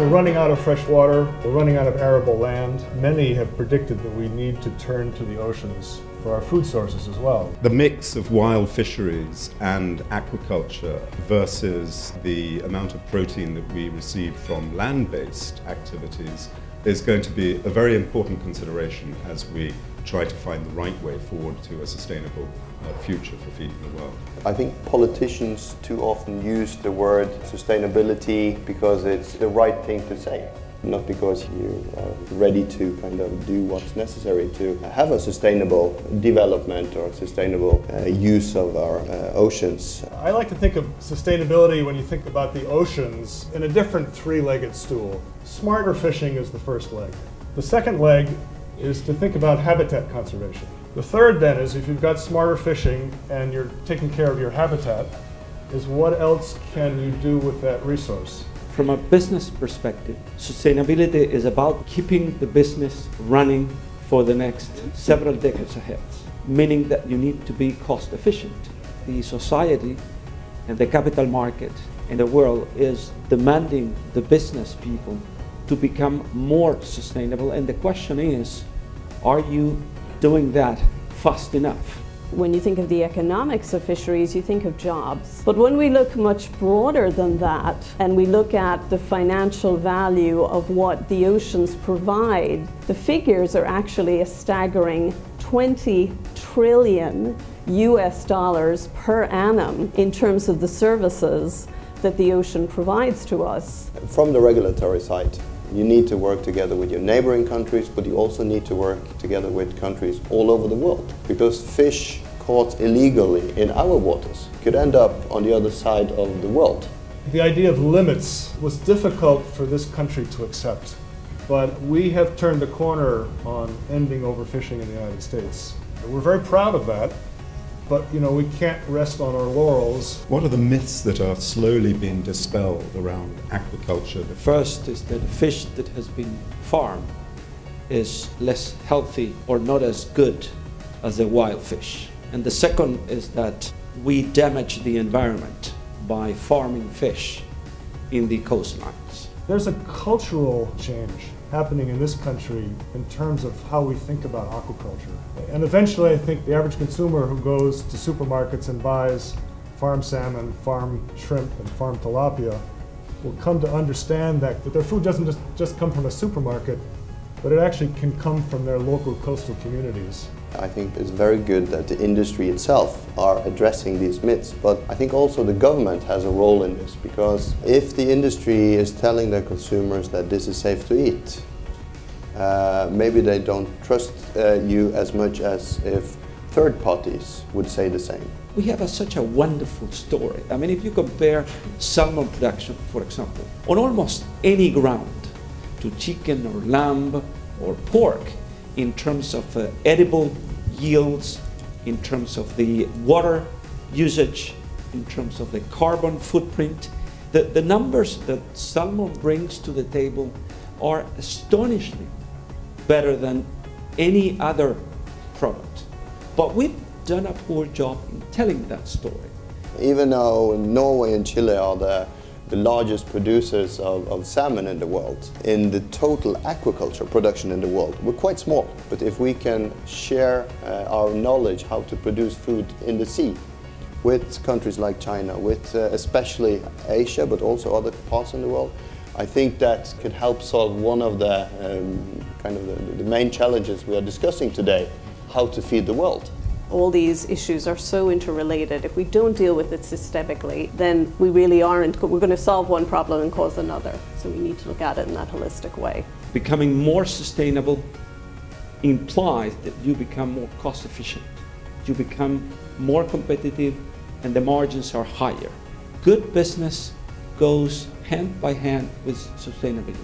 We're running out of fresh water, we're running out of arable land. Many have predicted that we need to turn to the oceans for our food sources as well. The mix of wild fisheries and aquaculture versus the amount of protein that we receive from land based activities is going to be a very important consideration as we try to find the right way forward to a sustainable uh, future for feeding the world. I think politicians too often use the word sustainability because it's the right thing to say not because you are ready to kind of do what's necessary to have a sustainable development or sustainable uh, use of our uh, oceans. I like to think of sustainability when you think about the oceans in a different three-legged stool. Smarter fishing is the first leg. The second leg is to think about habitat conservation. The third then is if you've got smarter fishing and you're taking care of your habitat, is what else can you do with that resource? From a business perspective, sustainability is about keeping the business running for the next several decades ahead, meaning that you need to be cost efficient. The society and the capital market in the world is demanding the business people to become more sustainable and the question is, are you doing that fast enough? When you think of the economics of fisheries, you think of jobs. But when we look much broader than that, and we look at the financial value of what the oceans provide, the figures are actually a staggering 20 trillion US dollars per annum in terms of the services that the ocean provides to us. From the regulatory side, you need to work together with your neighboring countries, but you also need to work together with countries all over the world. Because fish caught illegally in our waters could end up on the other side of the world. The idea of limits was difficult for this country to accept, but we have turned a corner on ending overfishing in the United States. We're very proud of that, but you know we can't rest on our laurels. What are the myths that are slowly being dispelled around aquaculture? The first is that fish that has been farmed is less healthy or not as good as a wild fish. And the second is that we damage the environment by farming fish in the coastlines. There's a cultural change happening in this country in terms of how we think about aquaculture. And eventually I think the average consumer who goes to supermarkets and buys farm salmon, farm shrimp, and farm tilapia will come to understand that, that their food doesn't just, just come from a supermarket, but it actually can come from their local coastal communities. I think it's very good that the industry itself are addressing these myths, but I think also the government has a role in this because if the industry is telling their consumers that this is safe to eat, uh, maybe they don't trust uh, you as much as if third parties would say the same. We have a, such a wonderful story. I mean, if you compare salmon production, for example, on almost any ground to chicken or lamb or pork, in terms of uh, edible yields, in terms of the water usage, in terms of the carbon footprint. The, the numbers that salmon brings to the table are astonishingly better than any other product. But we've done a poor job in telling that story. Even though Norway and Chile are the the largest producers of, of, salmon in the world. In the total aquaculture production in the world, we're quite small. But if we can share uh, our knowledge how to produce food in the sea with countries like China, with uh, especially Asia, but also other parts in the world, I think that could help solve one of the um, kind of the, the main challenges we are discussing today, how to feed the world all these issues are so interrelated. If we don't deal with it systemically, then we really aren't, we're going to solve one problem and cause another. So we need to look at it in that holistic way. Becoming more sustainable implies that you become more cost efficient, you become more competitive, and the margins are higher. Good business goes hand by hand with sustainability.